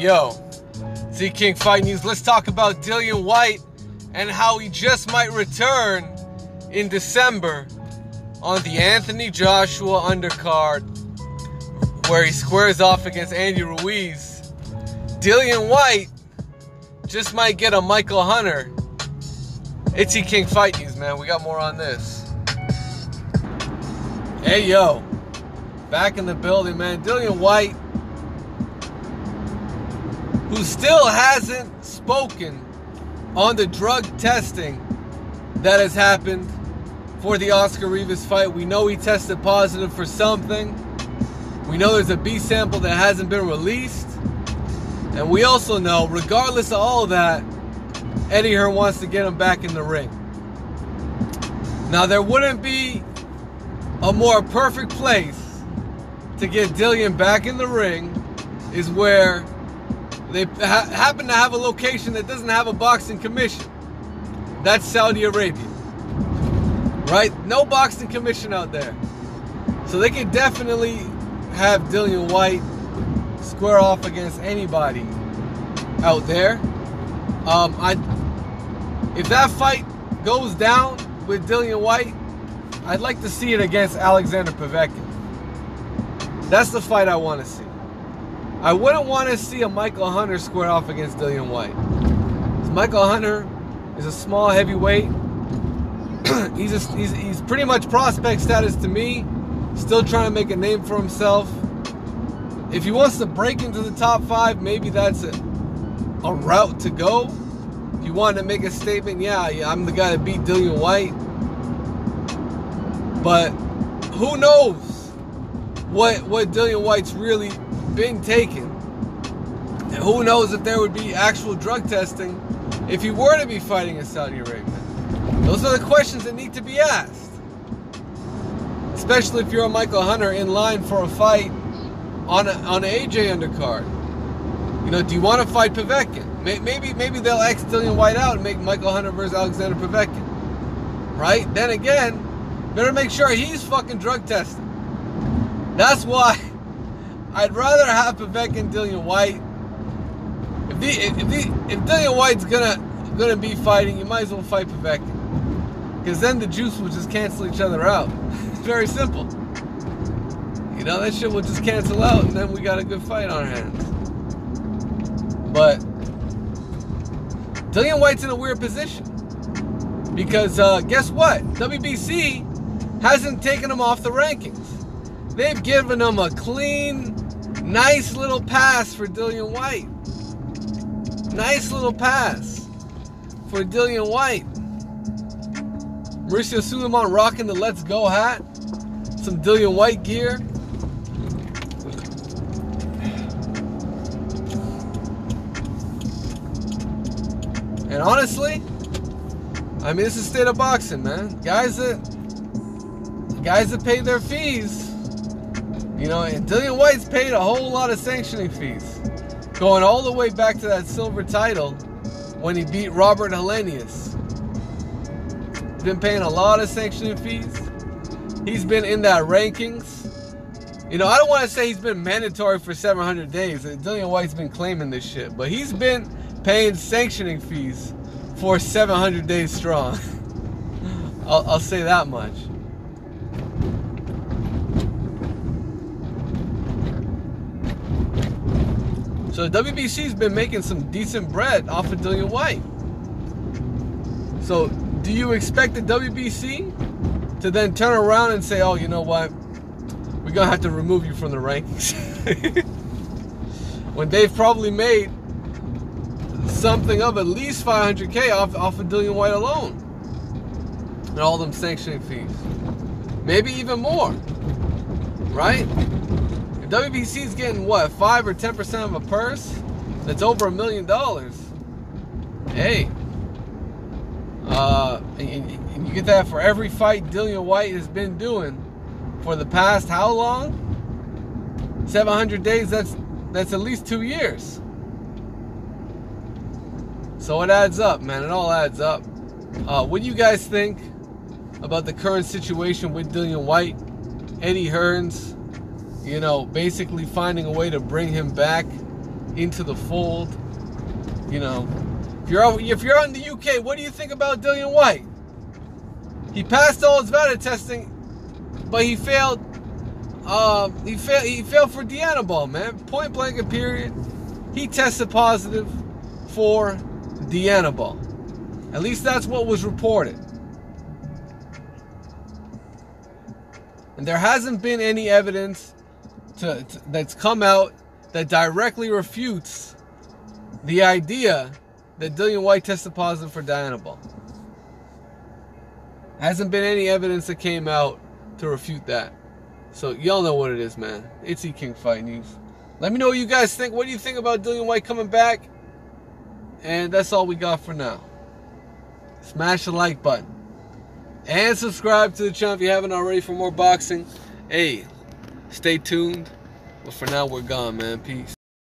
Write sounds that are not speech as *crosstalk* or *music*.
yo, Z King Fight News. Let's talk about Dillian Whyte and how he just might return in December on the Anthony Joshua undercard where he squares off against Andy Ruiz. Dillian Whyte just might get a Michael Hunter. It's E King Fight News, man. We got more on this. Hey, yo. Back in the building, man. Dillian Whyte who still hasn't spoken on the drug testing that has happened for the Oscar Rivas fight. We know he tested positive for something. We know there's a B sample that hasn't been released. And we also know, regardless of all of that, Eddie Hearn wants to get him back in the ring. Now, there wouldn't be a more perfect place to get Dillian back in the ring is where they ha- happen to have a location that doesn't have a boxing commission. That's Saudi Arabia. Right? No boxing commission out there. So they could definitely have Dillian Whyte square off against anybody out there. Um, I, if that fight goes down with Dillian Whyte, I'd like to see it against Alexander Povetkin. That's the fight I want to see. I wouldn't want to see a Michael Hunter square off against Dillian Whyte. Michael Hunter is a small heavyweight. *clears throat* he's, a, he's he's pretty much prospect status to me. Still trying to make a name for himself. If he wants to break into the top five, maybe that's a, a route to go. If you want to make a statement, yeah, yeah, I'm the guy that beat Dillian Whyte. But who knows what what Dillian Whyte's really been taken. And who knows if there would be actual drug testing if he were to be fighting in Saudi Arabia. Those are the questions that need to be asked. Especially if you're a Michael Hunter in line for a fight on a, on an AJ undercard. You know, do you want to fight Povetkin? Maybe maybe they'll X Dillian Whyte out and make Michael Hunter versus Alexander Povetkin. Right? Then again, better make sure he's fucking drug tested. That's why I'd rather have Povetkin Dillian Whyte. If the, if the, if Dillian Whyte's gonna gonna be fighting, you might as well fight Povetkin. Because then the juice will just cancel each other out. *laughs* it's very simple. You know, that shit will just cancel out and then we got a good fight on our hands. But Dillian Whyte's in a weird position. Because uh, guess what? WBC hasn't taken him off the rankings. They've given him a clean, nice little pass for Dillian Whyte. Nice little pass for Dillian Whyte. Mauricio Sulaiman rocking the Let's Go hat. Some Dillian Whyte gear. And honestly, I mean, this is state of boxing, man. Guys that guys that pay their fees you know, and Dillian Whyte's paid a whole lot of sanctioning fees, going all the way back to that silver title when he beat Robert Helenius. He's been paying a lot of sanctioning fees. He's been in that rankings. You know, I don't want to say he's been mandatory for 700 days. Dillian Whyte's been claiming this shit, but he's been paying sanctioning fees for 700 days strong. *laughs* I'll, I'll say that much. So WBC's been making some decent bread off of Dillian Whyte. So do you expect the WBC to then turn around and say, oh, you know what? We're going to have to remove you from the rankings. *laughs* when they've probably made something of at least 500K off, off of Dillian Whyte alone. And all them sanctioning fees. Maybe even more. Right? WBC is getting what, 5 or 10% of a purse? That's over a million dollars. Hey. Uh, and, and you get that for every fight Dillian Whyte has been doing for the past how long? 700 days, that's that's at least two years. So it adds up, man. It all adds up. Uh, what do you guys think about the current situation with Dillian Whyte, Eddie Hearns, you know, basically finding a way to bring him back into the fold. You know, if you're if you're in the UK, what do you think about Dillian Whyte? He passed all his VADA testing, but he failed. Uh, he failed. He failed for Dianabol, man. Point blank, period. He tested positive for Dianabol. At least that's what was reported. And there hasn't been any evidence to, to, that's come out that directly refutes the idea that Dillian Whyte tested positive for Dianabol. Hasn't been any evidence that came out to refute that. So y'all know what it is, man. It's E King Fight News. Let me know what you guys think. What do you think about Dillian Whyte coming back? And that's all we got for now. Smash the like button. And subscribe to the channel if you haven't already for more boxing. Hey, stay tuned. But for now, we're gone, man. Peace.